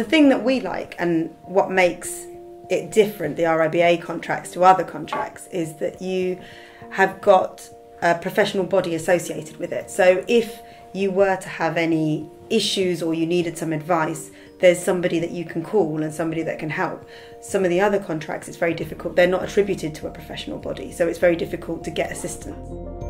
the thing that we like and what makes it different, the RIBA contracts to other contracts, is that you have got a professional body associated with it. So if you were to have any issues or you needed some advice, there's somebody that you can call and somebody that can help. Some of the other contracts, it's very difficult. They're not attributed to a professional body, so it's very difficult to get assistance.